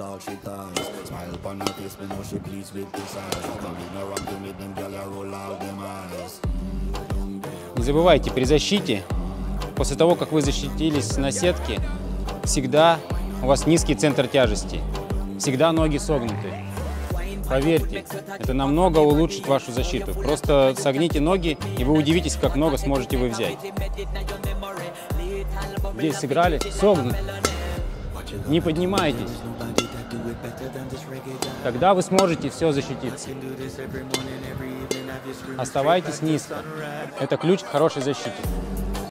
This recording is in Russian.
all she ties. Smile upon her face, me know she pleased with this eyes. Come ignorant to me, them gyal a roll out them eyes. Не забывайте, при защите, после того, как вы защитились на сетке, всегда у вас низкий центр тяжести, всегда ноги согнуты. Поверьте, это намного улучшит вашу защиту. Просто согните ноги, и вы удивитесь, как много сможете вы взять. Здесь сыграли, согнут. Не поднимайтесь. Тогда вы сможете все защититься. Оставайтесь низко. Это ключ к хорошей защите.